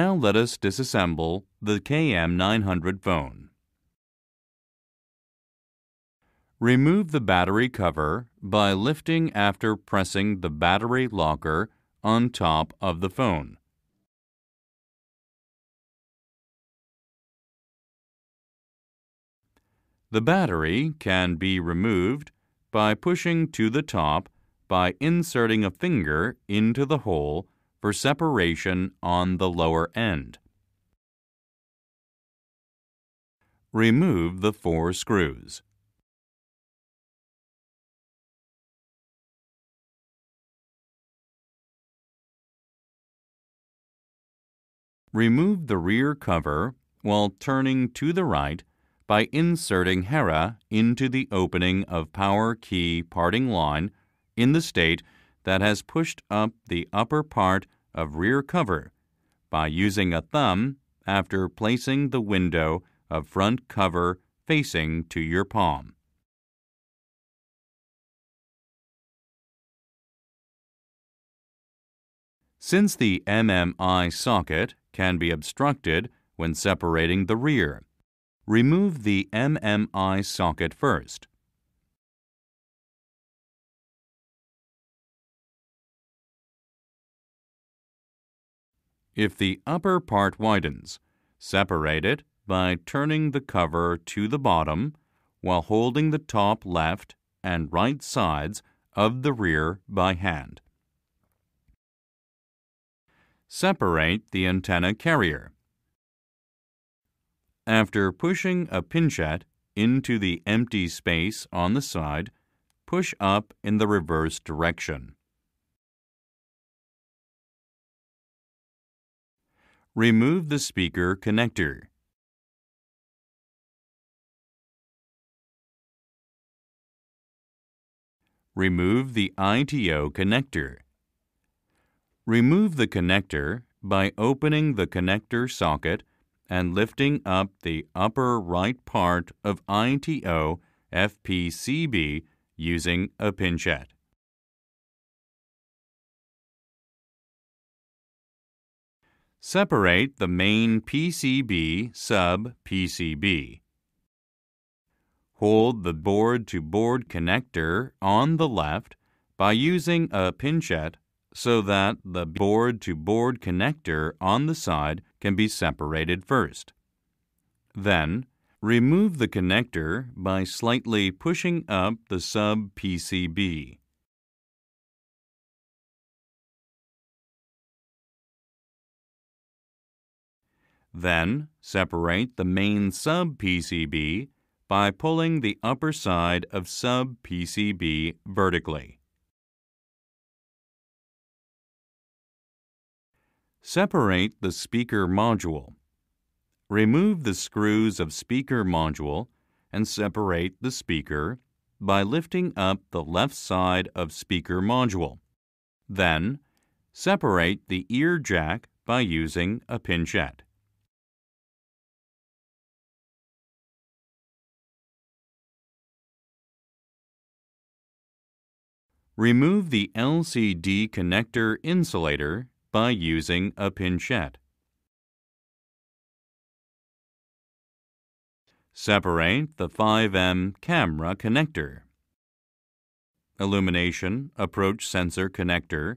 Now let us disassemble the KM900 phone. Remove the battery cover by lifting after pressing the battery locker on top of the phone. The battery can be removed by pushing to the top by inserting a finger into the hole for separation on the lower end. Remove the four screws. Remove the rear cover while turning to the right by inserting Hera into the opening of power key parting line in the state that has pushed up the upper part of rear cover by using a thumb after placing the window of front cover facing to your palm. Since the MMI socket can be obstructed when separating the rear, remove the MMI socket first. If the upper part widens, separate it by turning the cover to the bottom while holding the top left and right sides of the rear by hand. Separate the antenna carrier. After pushing a pincette into the empty space on the side, push up in the reverse direction. Remove the speaker connector. Remove the ITO connector. Remove the connector by opening the connector socket and lifting up the upper right part of ITO FPCB using a pincette. Separate the main PCB sub PCB. Hold the board-to-board connector on the left by using a pincette so that the board-to-board connector on the side can be separated first. Then, remove the connector by slightly pushing up the sub-PCB. Then, separate the main sub-PCB by pulling the upper side of sub-PCB vertically. Separate the speaker module. Remove the screws of speaker module and separate the speaker by lifting up the left side of speaker module. Then, separate the ear jack by using a pincette. Remove the LCD connector insulator by using a pincette. Separate the 5M camera connector. Illumination approach sensor connector,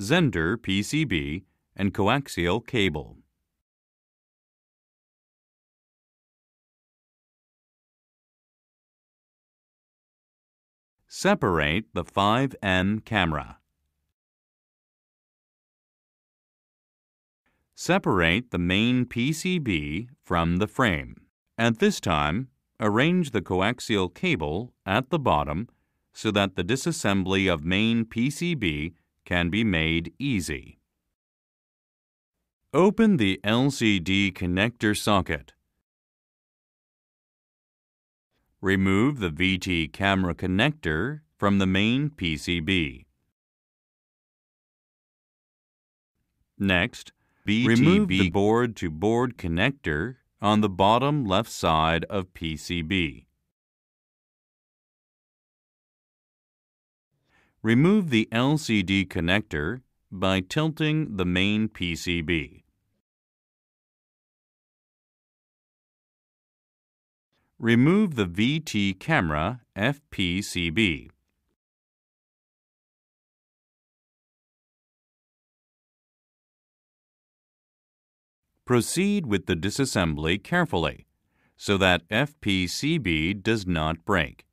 Zender PCB, and coaxial cable. Separate the 5M camera. Separate the main PCB from the frame. At this time, arrange the coaxial cable at the bottom so that the disassembly of main PCB can be made easy. Open the LCD connector socket. Remove the VT camera connector from the main PCB. Next, BTB Remove the board-to-board connector on the bottom left side of PCB. Remove the LCD connector by tilting the main PCB. Remove the VT camera FPCB. Proceed with the disassembly carefully so that FPCB does not break.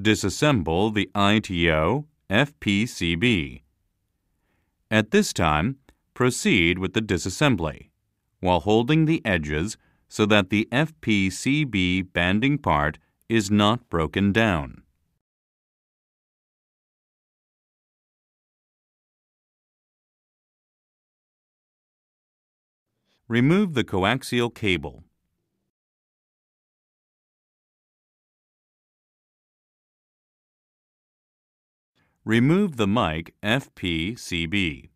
Disassemble the ITO FPCB. At this time, proceed with the disassembly, while holding the edges so that the FPCB banding part is not broken down. Remove the coaxial cable. Remove the mic FP-CB.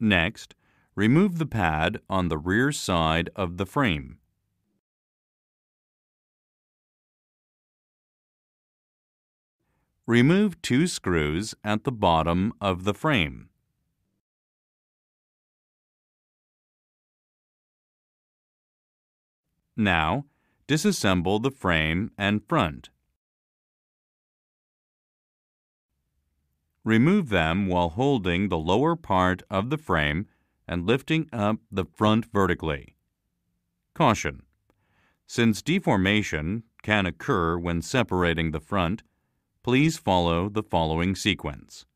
Next, remove the pad on the rear side of the frame. Remove two screws at the bottom of the frame. Now, disassemble the frame and front. Remove them while holding the lower part of the frame and lifting up the front vertically. Caution! Since deformation can occur when separating the front, Please follow the following sequence.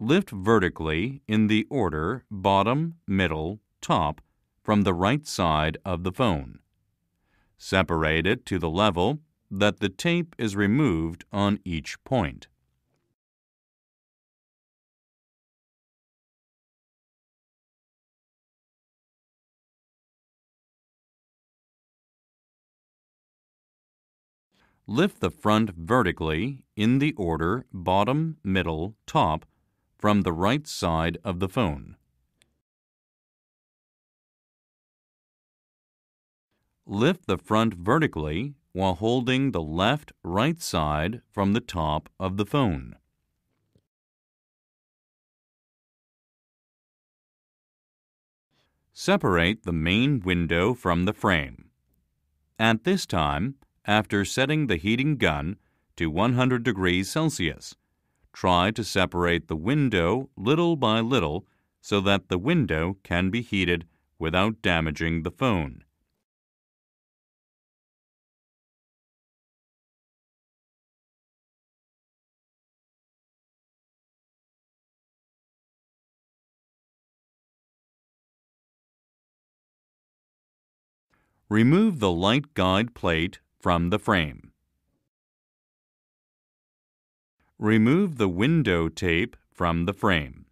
Lift vertically in the order bottom, middle, top from the right side of the phone. Separate it to the level that the tape is removed on each point. Lift the front vertically in the order bottom, middle, top from the right side of the phone. Lift the front vertically while holding the left right side from the top of the phone. Separate the main window from the frame. At this time, after setting the heating gun to 100 degrees Celsius. Try to separate the window little by little so that the window can be heated without damaging the phone. Remove the light guide plate from the frame. Remove the window tape from the frame.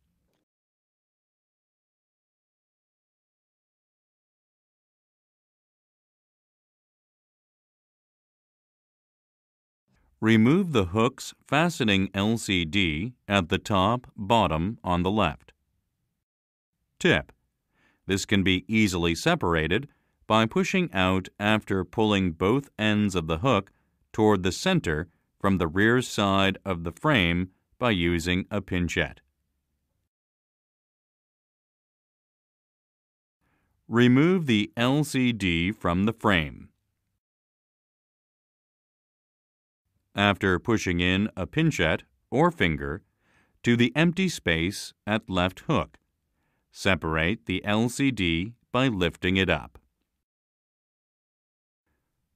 Remove the hooks fastening LCD at the top bottom on the left. Tip. This can be easily separated by pushing out after pulling both ends of the hook toward the center from the rear side of the frame by using a pincette. Remove the LCD from the frame. After pushing in a pincette or finger to the empty space at left hook, separate the LCD by lifting it up.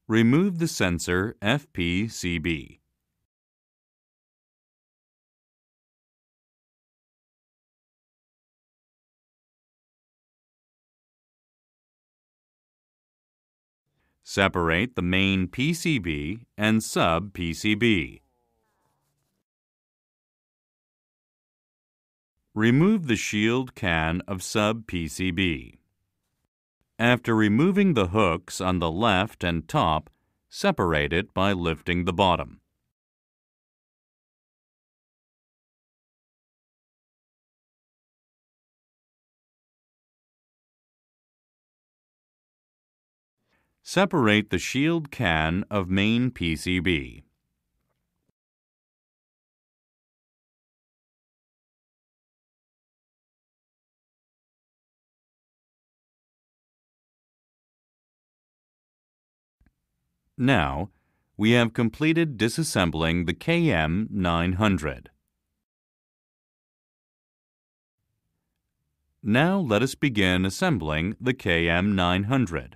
Remove the sensor FPCB. Separate the main PCB and sub PCB. Remove the shield can of sub PCB. After removing the hooks on the left and top, separate it by lifting the bottom. Separate the shield can of main PCB. Now, we have completed disassembling the KM900. Now let us begin assembling the KM900.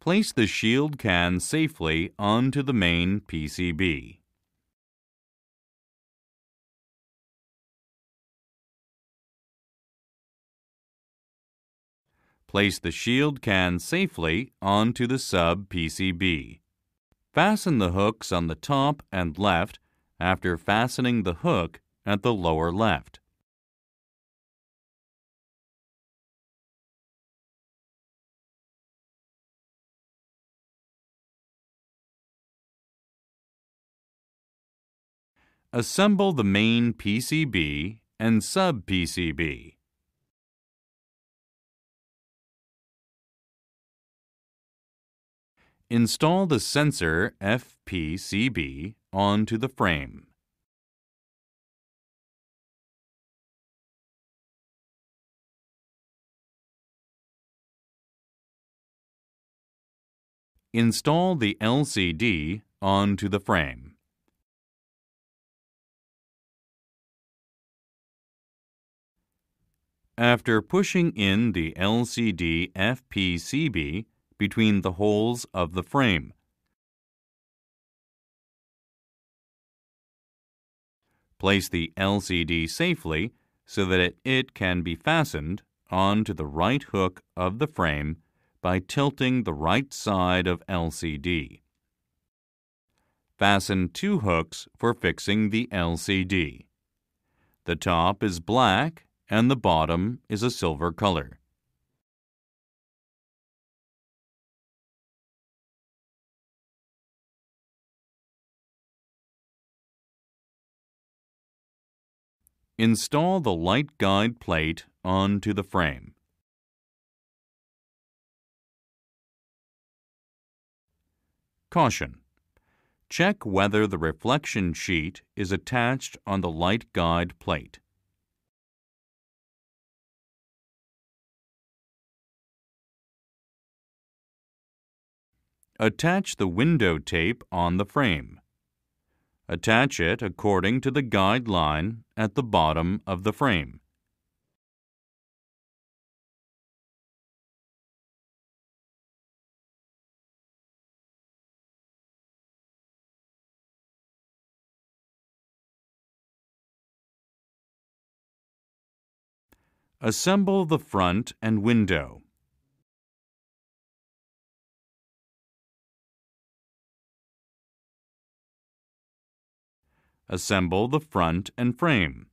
Place the shield can safely onto the main PCB. Place the shield can safely onto the sub PCB. Fasten the hooks on the top and left after fastening the hook at the lower left. Assemble the main PCB and sub-PCB. Install the sensor FPCB onto the frame. Install the LCD onto the frame. After pushing in the LCD FPCB between the holes of the frame, place the LCD safely so that it, can be fastened onto the right hook of the frame by tilting the right side of LCD. Fasten two hooks for fixing the LCD. The top is black and the bottom is a silver color. Install the light guide plate onto the frame. Caution. Check whether the reflection sheet is attached on the light guide plate. Attach the window tape on the frame. Attach it according to the guide line at the bottom of the frame. Assemble the front and window. Assemble the front and frame.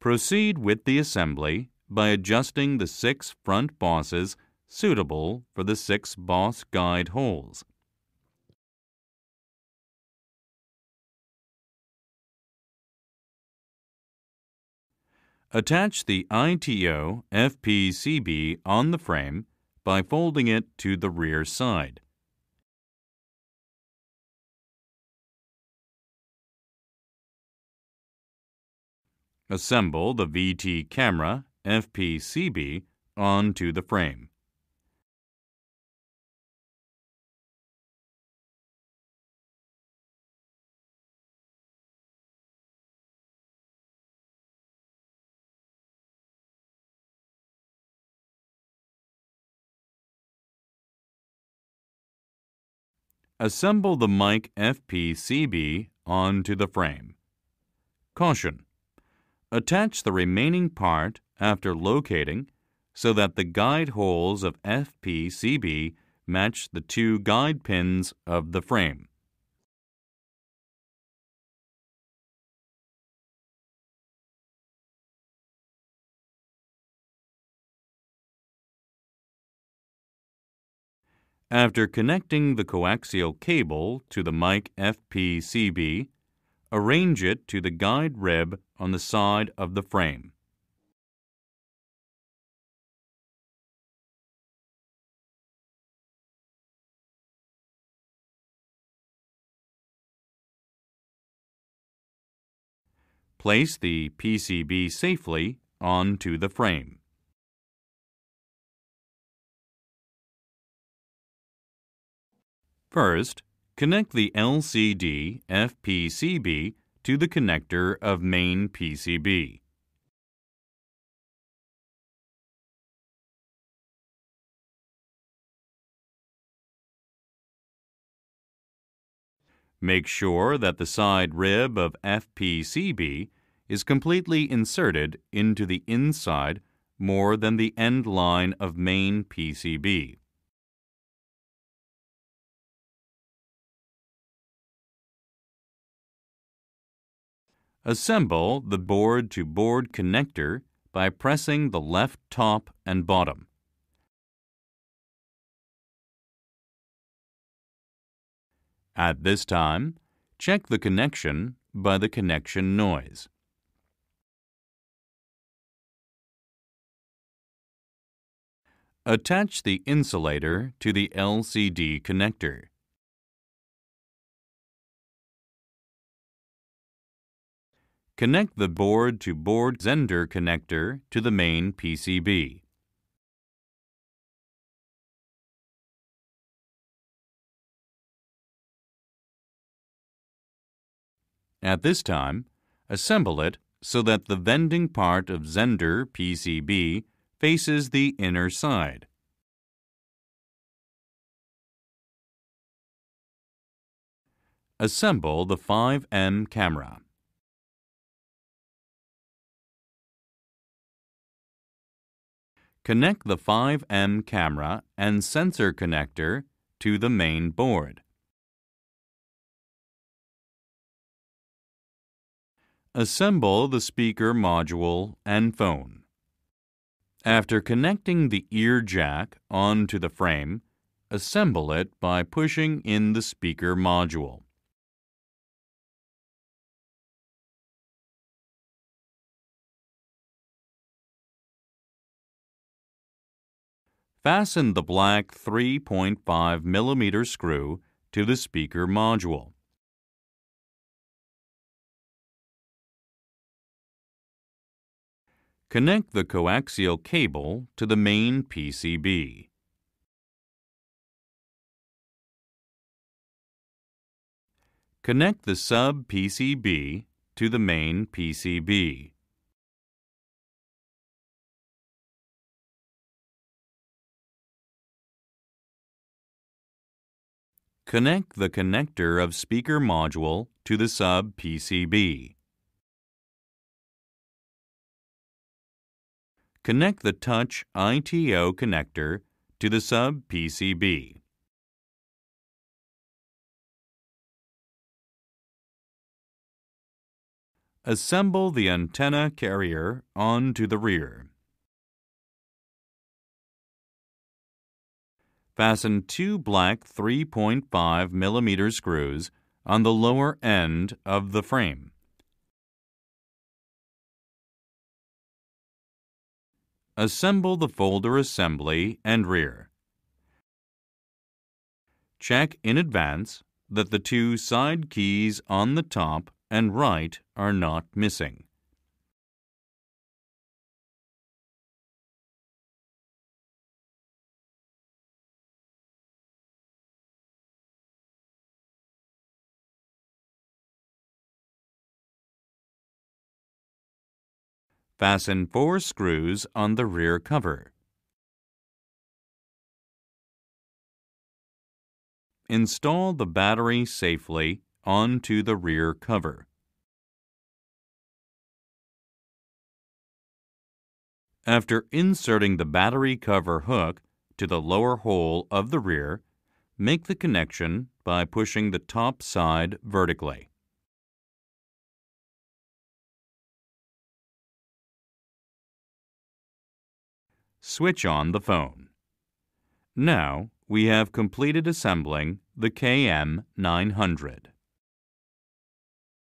Proceed with the assembly by adjusting the six front bosses suitable for the six boss guide holes. Attach the ITO FPCB on the frame by folding it to the rear side. Assemble the VT camera FPCB onto the frame. Assemble the mic FPCB onto the frame. Caution. Attach the remaining part after locating so that the guide holes of FPCB match the two guide pins of the frame. After connecting the coaxial cable to the mic FPCB, arrange it to the guide rib on the side of the frame. Place the PCB safely onto the frame. First, connect the LCD FPCB to the connector of main PCB. Make sure that the side rib of FPCB is completely inserted into the inside more than the end line of main PCB. Assemble the board-to-board connector by pressing the left top and bottom. At this time, check the connection by the connection noise. Attach the insulator to the LCD connector. Connect the board-to-board Zender connector to the main PCB. At this time, assemble it so that the vending part of Zender PCB faces the inner side. Assemble the 5M camera. Connect the 5M camera and sensor connector to the main board. Assemble the speaker module and phone. After connecting the ear jack onto the frame, assemble it by pushing in the speaker module. Fasten the black 3.5 mm screw to the speaker module. Connect the coaxial cable to the main PCB. Connect the sub-PCB to the main PCB. Connect the connector of speaker module to the sub-PCB. Connect the Touch ITO connector to the sub-PCB. Assemble the antenna carrier onto the rear. Fasten two black 3.5 mm screws on the lower end of the frame. Assemble the folder assembly and rear. Check in advance that the two side keys on the top and right are not missing. Fasten four screws on the rear cover. Install the battery safely onto the rear cover. After inserting the battery cover hook to the lower hole of the rear, make the connection by pushing the top side vertically. Switch on the phone. Now we have completed assembling the KM900.